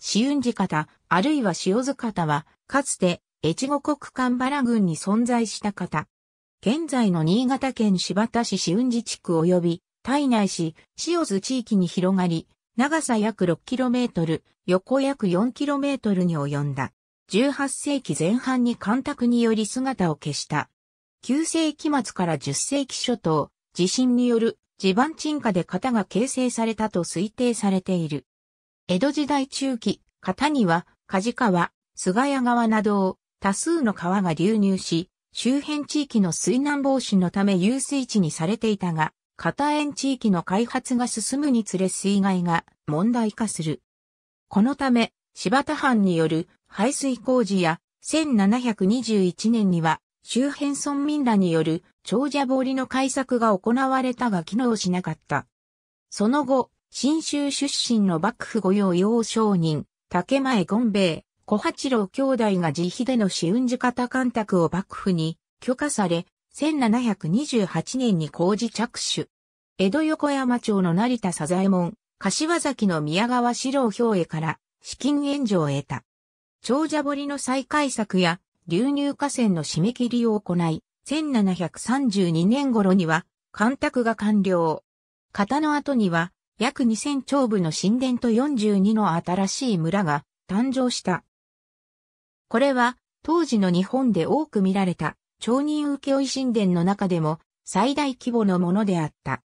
紫雲寺方、あるいは塩津方は、かつて、越後国間原郡に存在した方。現在の新潟県柴田市紫雲寺地区及び、体内市、塩津地域に広がり、長さ約 6km、横約 4km に及んだ。18世紀前半に干拓により姿を消した。9世紀末から10世紀初頭、地震による地盤沈下で型が形成されたと推定されている。江戸時代中期、型には、梶川、菅谷川などを多数の川が流入し、周辺地域の水難防止のため遊水地にされていたが、片縁地域の開発が進むにつれ水害が問題化する。このため、柴田藩による排水工事や1721年には周辺村民らによる長者堀の開削が行われたが機能しなかった。その後、新州出身の幕府御用用商人、竹前権兵衛、小八郎兄弟が自費での紫雲寺方干拓を幕府に許可され、1728年に工事着手。江戸横山町の成田佐左衛門、柏崎の宮川四郎兵衛から資金援助を得た。長者堀の再開策や流入河川の締め切りを行い、1732年頃には干拓が完了。型の後には約2000町部の神殿と42の新しい村が誕生した。これは当時の日本で多く見られた町人請負神殿の中でも最大規模のものであった。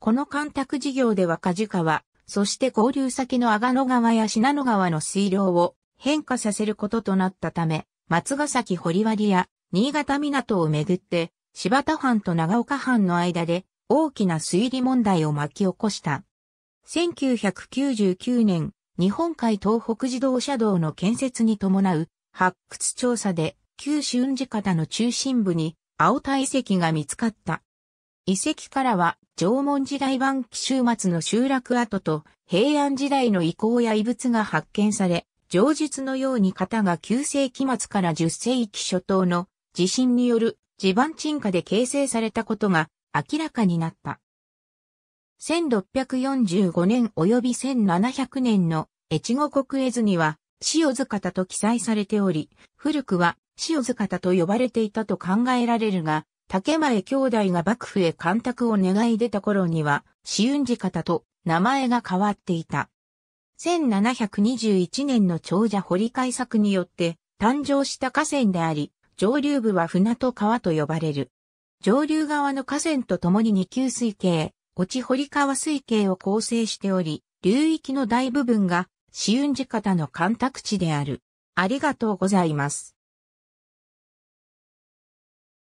この干拓事業では梶川、そして合流先の阿賀野川や信濃川の水量を変化させることとなったため、松ヶ崎堀割や新潟港をめぐって柴田藩と長岡藩の間で大きな水利問題を巻き起こした。1999年、日本海東北自動車道の建設に伴う発掘調査で九州雲寺方の中心部に青田遺跡が見つかった。遺跡からは縄文時代晩期終末の集落跡と平安時代の遺構や遺物が発見され、上述のように型が9世紀末から10世紀初頭の地震による地盤沈下で形成されたことが明らかになった。1645年及び1700年の越後国絵図には、塩津方と記載されており、古くは塩津方と呼ばれていたと考えられるが、竹前兄弟が幕府へ干拓を願い出た頃には、紫雲寺方と名前が変わっていた。1721年の長者堀開作によって誕生した河川であり、上流部は船と川と呼ばれる。上流側の河川と共に二級水系、落ち堀川水系を構成しており、流域の大部分が、紫雲寺方の干拓地である。ありがとうございます。